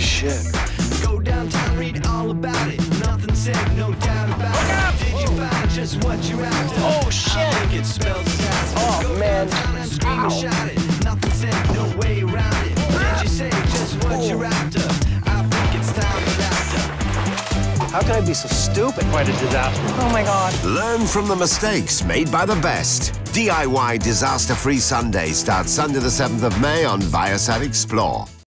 saying. Shit. Go downtown, read all about it. Nothing said, no doubt about Look it. out! Did you find just what you after? Oh, shit. I think it smells fantastic. Oh, Go man. downtown and scream Ow. and shout it. Nothing said, no way around it. Did you say just what oh. you're after? I think it's time for laughter. How can I be so stupid? Quite a disaster. Oh my god. Learn from the mistakes made by the best. DIY Disaster Free Sunday starts Sunday the 7th of May on Viasat Explore.